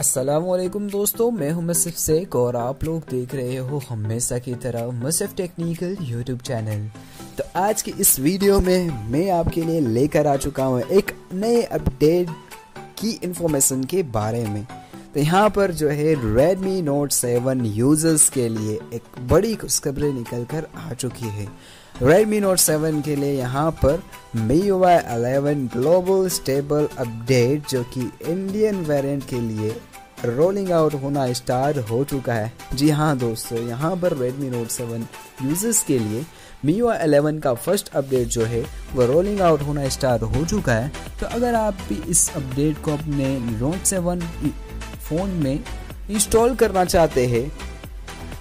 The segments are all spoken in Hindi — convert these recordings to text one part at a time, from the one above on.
असलम दोस्तों, मैं हूँ मसिफ शेख और आप लोग देख रहे हो हमेशा की तरह मसिफ टेक्निकल यूट्यूब चैनल। तो आज की इस वीडियो में मैं आपके लिए लेकर आ चुका हूँ एक नए अपडेट की इंफॉर्मेशन के बारे में। तो यहाँ पर जो है Redmi Note 7 यूज़र्स के लिए एक बड़ी खुशखबरी निकल कर आ चुकी है। Redmi Note 7 के लिए यहाँ पर MIUI 11 ग्लोबल स्टेबल अपडेट जो कि इंडियन वेरिएंट के लिए रोलिंग आउट होना स्टार्ट हो चुका है। जी हाँ दोस्तों, यहाँ पर Redmi Note 7 यूज़र्स के लिए MIUI 11 का फ़र्स्ट अपडेट जो है, वो रोलिंग आउट होना स्टार्ट हो चुका है। तो अगर आप भी इस अपडेट को अपने Note 7 फ़ोन में इंस्टॉल करना चाहते हैं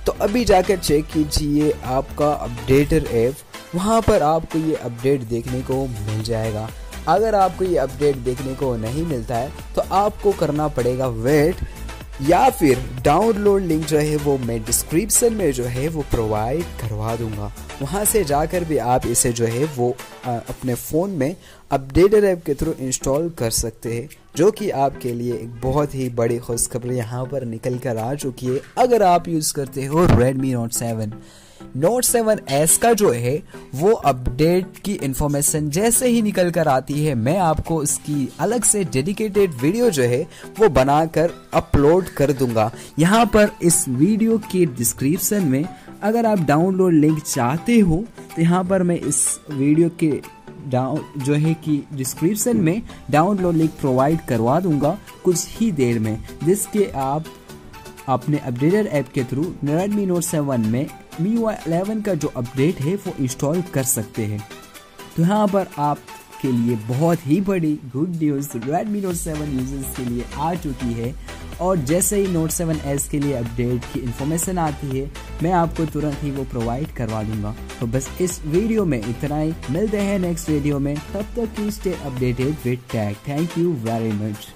तो अभी जाकर चेक कीजिए आपका अपडेटर ऐप वहाँ पर आपको ये अपडेट देखने को मिल जाएगा। अगर आपको ये अपडेट देखने को नहीं मिलता है तो आपको करना पड़ेगा वेट, या फिर डाउनलोड लिंक जो है वो मैं डिस्क्रिप्शन में जो है वो प्रोवाइड करवा दूँगा। वहाँ से जाकर भी आप इसे जो है वो अपने फ़ोन में अपडेटेड ऐप के थ्रू इंस्टॉल कर सकते हैं, जो कि आपके लिए एक बहुत ही बड़ी खुशखबरी यहाँ पर निकल कर आ चुकी है। अगर आप यूज़ करते हो Redmi Note 7 note seven S का जो है, वो अपडेट की इंफॉर्मेशन जैसे ही निकल कर आती है, मैं आपको इसकी अलग से डेडिकेटेड वीडियो जो है, वो बनाकर अपलोड कर दूँगा। यहाँ पर इस वीडियो के डिस्क्रिप्शन में अगर आप डाउनलोड लिंक चाहते हो तो यहाँ पर मैं इस वीडियो के डाउन जो है कि डिस्क्रिप्शन में डाउनलोड लिंक प्रोवाइड करवा दूँगा कुछ ही देर में, जिसके आप अपने अपडेटेड ऐप के थ्रू रेडमी नोट सेवन में मी इलेवन का जो अपडेट है, वो इंस्टॉल कर सकते हैं। तो यहाँ पर आप के लिए बहुत ही बड़ी good news Redmi Note seven users के लिए आ चुकी है। और जैसे ही नोट सेवन एस के लिए अपडेट की इन्फॉर्मेशन आती है, मैं आपको तुरंत ही वो प्रोवाइड करवा दूँगा। तो बस इस वीडियो में इतना ही। मिलते हैं नेक्स्ट वीडियो में। तब तक की stay updated with tag thank you very much